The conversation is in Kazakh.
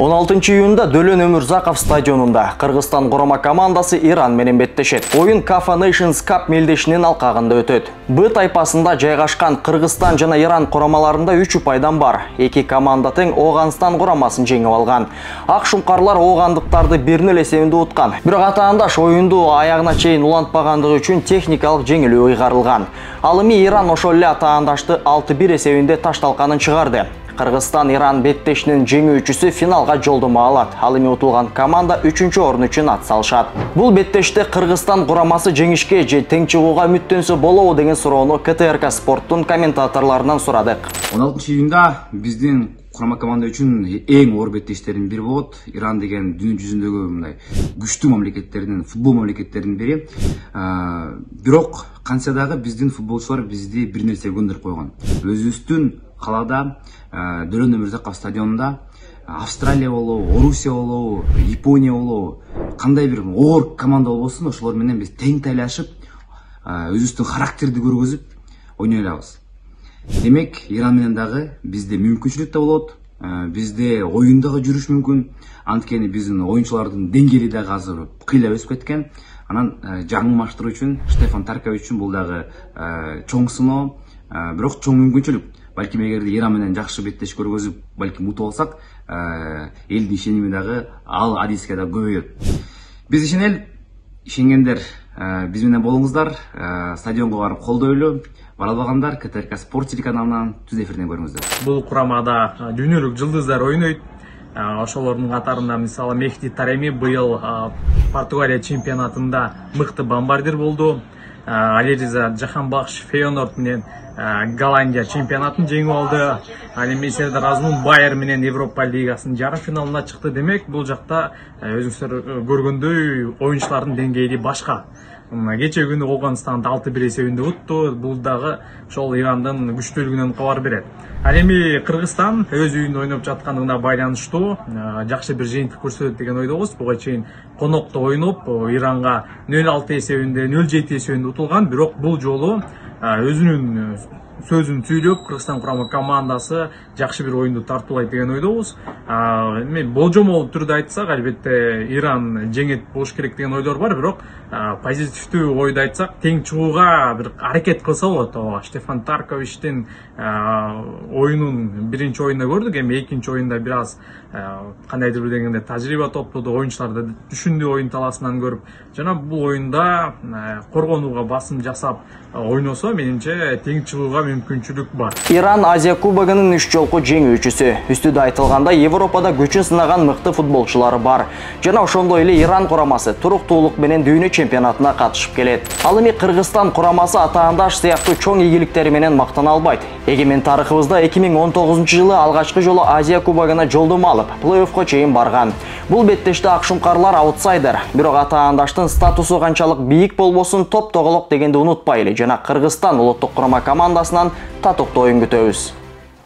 16 июнда Дөлөн Өмүрзаков стадионунда Кыргызстан курама командасы Иран менен беттешет. Оюн Кафа Nations Cup мелдешинин алкагында өтөт. Б тайпасында жайгашкан Кыргызстан жана Иран курамаларында 3 упайдан бар. Эки команда тең Оғанстан курамасын жеңип алган. Ак шумкарлар оогандыктарды 1-0 эсебинде уткан. Бирок атаандаш оюнду аягына чейин улантпагандыгы үчүн техникалык жеңилүү ыйгарылган. Ал эми Иран ошол эле атаандашты 6-1 эсебинде ташталканын чыгарды. Кыргызстан Иран беттешинин жеңүүчүсү финалга жолдомо алат. Ал эми утулган команда 3-чү орун үчүн ат салышат. Бул беттеште Кыргызстан курамасы жеңишке же тең чыгууга үмүттөнсө болобу деген суроону КТРК спорттун комментаторлорунан сурадык. 16 июнда биздин курама команда үчүн эң оор беттештердин бири болот иран деген дүйнө жүзүндөгү мындай күчтүү мамлекеттердин футбол мамлекеттеринин бири бирок кантсе дагы биздин футболчулар бизди бир нерсеге көндүрүп койгон өзүбүздүн қалада ә, дөрен өмірзақов стадионында австралия болобу орусия болобу япония болобу кандай бир оор команда болбосун ошолор менен биз тең тайлашып өзүбүздүн характерди көргөзүп ойной алабыз демек иран менен дагы бизде мүмкүнчүлүк да болот бизде оюн дагы жүрүш мүмкүн анткени биздин оюнчулардын деңгээли дагы азыр кыйла өсүп кеткен. Анан жаңы үчүн штефан таркович үчүн бул дагы чоң сыноо бирок чоң мүмкүнчүлүк балким эгерде иран менен жакшы беттеш көргөзүп балким утуп алсак элдин ишеними дагы ал адиске дагы көбөйөт биз ишенели ишенгендер биз менен болуңуздар стадионго барып колдойлу бара албагандар ктрк спорт телеканалынан түз эфирден көрүңүздөр бул курамада дүйнөлүк жылдыздар ойнойт ошолордун катарында мисалы мехди тареми быйыл португалия чемпионатында мыкты бомбардир болду алириза жаханбакш фейонорд менен голландия чемпионатын жеңип алды. Ал эми сердар азмун байер менен европа лигасынын жарым финалына чыкты. Демек бул жакта өзүңүздөр көргөндөй оюнчулардын деңгээли башка. Кечээ күнү ооганстанды алты бир эсебинде утту бул дагы ошол ирандын күчтүүлүгүнөн кабар берет. Ал эми кыргызстан өз үйүндө ойноп жаткандыгына байланыштуу жакшы бир жыйынтык көрсөтөт деген ойдобуз буга чейин конокто ойноп иранга нөл алты эсебинде нөл жети эсебинде утулган. Бирок бул жолу Ha, özünü ünlüyorsun. Сөзүн сүйлөп кыргызстан курама командасы жакшы бир оюнду тартуулайт деген ойдобуз эми болжомол түрдө айтсак албетте иран жеңет болуш керек деген ойлор бар бирок позитивдүү ойду айтсак тең чыгууга бир аракет кылса болот ооба штефан тарковичтин оюнун биринчи оюнда көрдүк эми экинчи оюнда бир аз кандайдыр бир деңгээлде тажрыйба топтоду оюнчуларды түшүндүү оюн талаасынан көрүп жана бул оюнда коргонууга басым жасап ойносо менимче тең чыгууга мүмкүнчүлүк бар. Иран азия кубогунун үч жолку жеңүүчүсү үстүдө айтылгандай европада күчүн сынаган мыкты футболчулары бар. Жана ошондой эле иран курамасы туруктуулук менен дүйнө чемпионатына катышып келет ал эми кыргызстан курамасы атаандаш сыяктуу чоң ийгиликтери менен мактана албайт эгемен тарыхыбызда 2019 жылы алгачкы жолу азия кубогуна жолдомо алып плей оффко чейин барган бул беттеште ак шумкарлар аутсайдер. Бирок атаандаштын статусу канчалык бийик болбосун топ тоголок дегенди унутпайлы жана кыргызстан улуттук курама командасынан татыктуу оюн күтөбүз